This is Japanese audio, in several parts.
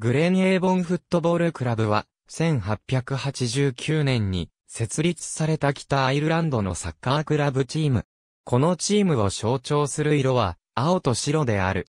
グレンエーボンフットボールクラブは、1889年に設立された北アイルランドのサッカークラブチーム。このチームを象徴する色は、青と白である。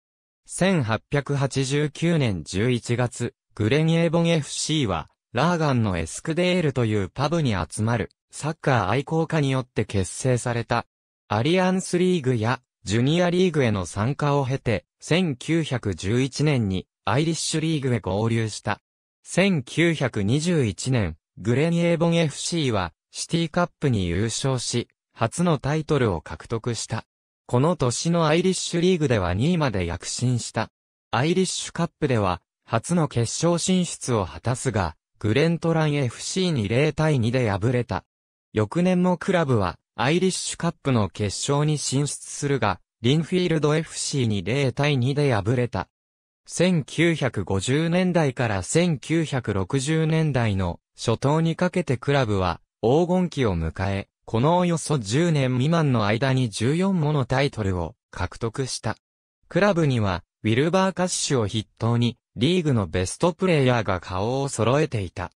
1889年11月、グレンエーボン FC は、ラーガンのエスクデールというパブに集まる、サッカー愛好家によって結成された。アリアンスリーグや、ジュニアリーグへの参加を経て、1911年に、アイリッシュリーグへ合流した。1921年、グレンエーボン FC は、シティカップに優勝し、初のタイトルを獲得した。この年のアイリッシュリーグでは2位まで躍進した。アイリッシュカップでは、初の決勝進出を果たすが、グレントラン FC に0対2で敗れた。翌年もクラブは、アイリッシュカップの決勝に進出するが、リンフィールド FC に0対2で敗れた。1950年代から1960年代の初頭にかけてクラブは黄金期を迎え、このおよそ10年未満の間に14ものタイトルを獲得した。クラブには、ウィルバーカッシュを筆頭に、リーグのベストプレイヤーが顔を揃えていた。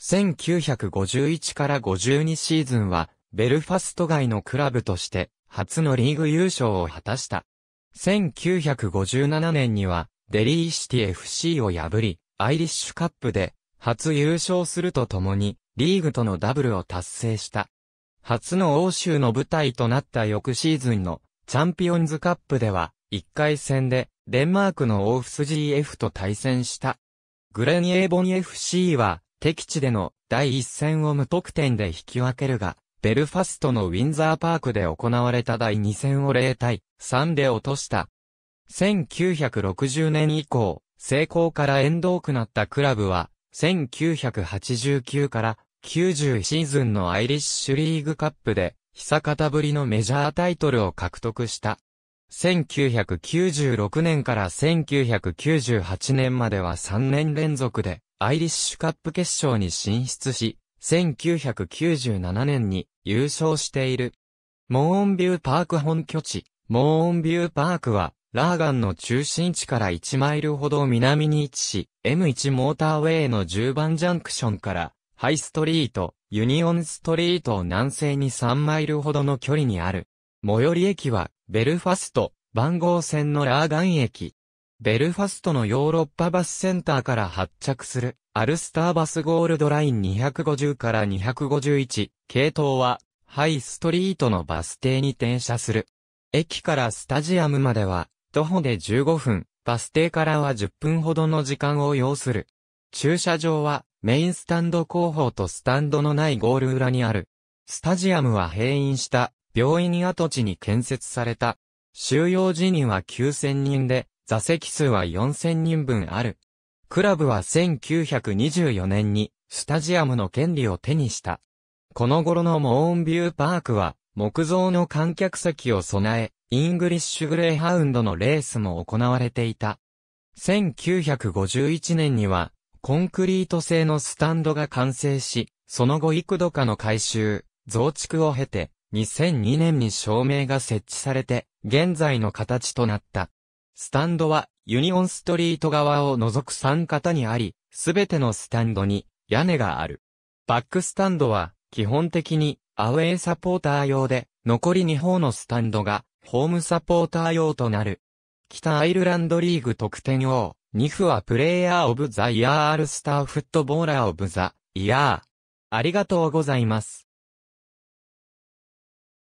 1951から52シーズンは、ベルファスト街のクラブとして、初のリーグ優勝を果たした。1957年には、デリーシティ FC を破り、アイリッシュカップで、初優勝するとともに、リーグとのダブルを達成した。初の欧州の舞台となった翌シーズンのチャンピオンズカップでは、1回戦でデンマークのオーフス GF と対戦した。グレンエーボン FC は敵地での第一戦を無得点で引き分けるが、ベルファストのウィンザーパークで行われた第2戦を0対3で落とした。1960年以降、成功から縁遠くなったクラブは、1989から90シーズンのアイリッシュリーグカップで、久方ぶりのメジャータイトルを獲得した。1996年から1998年までは3年連続でアイリッシュカップ決勝に進出し、1997年に優勝している。モーンビューパーク本拠地、モーンビューパークは、ラーガンの中心地から1マイルほど南に位置し、M1 モーターウェイの10番ジャンクションからハイストリート、ユニオンストリートを南西に3マイルほどの距離にある。最寄り駅は、ベルファスト、番号線のラーガン駅。ベルファストのヨーロッパバスセンターから発着する、アルスターバスゴールドライン250から251、系統は、ハイストリートのバス停に停車する。駅からスタジアムまでは、徒歩で15分、バス停からは10分ほどの時間を要する。駐車場は、メインスタンド後方とスタンドのないゴール裏にある。スタジアムは閉院した病院跡地に建設された。収容時には9000人で、座席数は4000人分ある。クラブは1924年にスタジアムの権利を手にした。この頃のモーンビューパークは木造の観客席を備え、イングリッシュグレイハウンドのレースも行われていた。1951年にはコンクリート製のスタンドが完成し、その後幾度かの改修、増築を経て、2002年に照明が設置されて、現在の形となった。スタンドは、ユニオンストリート側を除く3方にあり、すべてのスタンドに屋根がある。バックスタンドは、基本的にアウェイサポーター用で、残り2方のスタンドが、ホームサポーター用となる。北アイルランドリーグ得点王、 NIFWA プレイヤーオブザイヤーアルスターフットボーラーオブザイヤー。ありがとうございます。